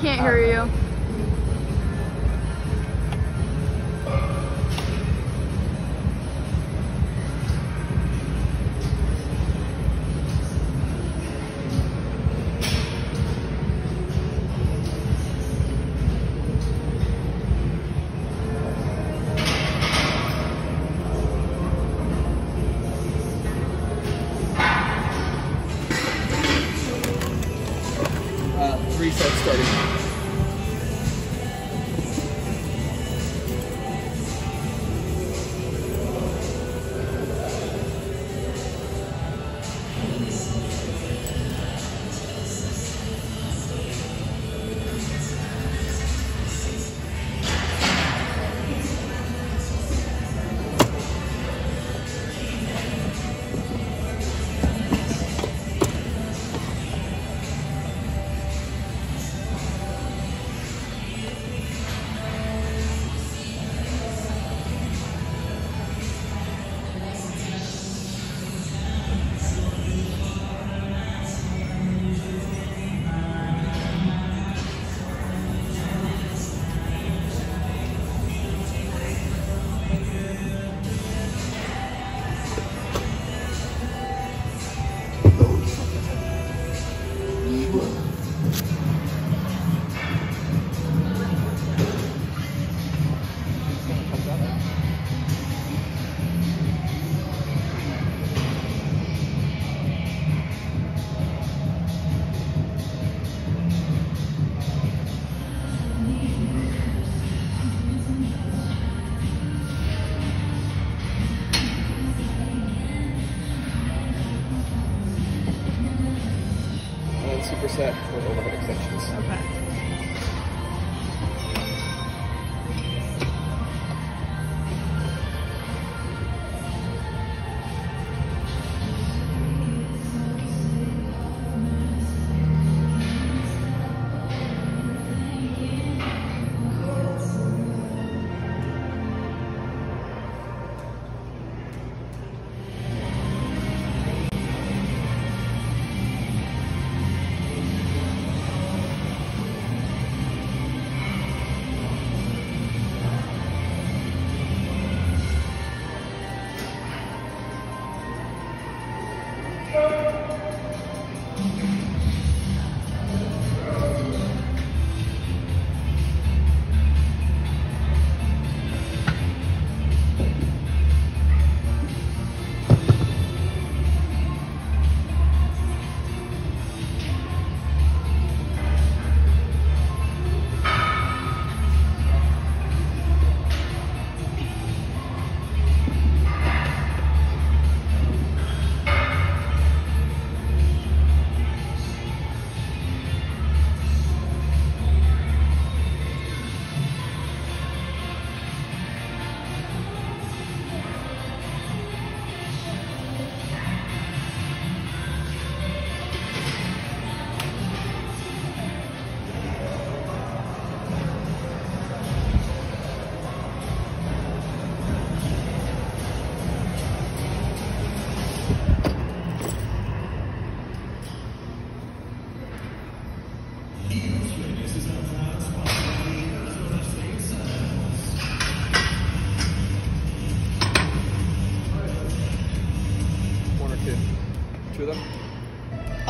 can't hear you. Uh, three sets starting.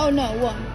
Oh no, one.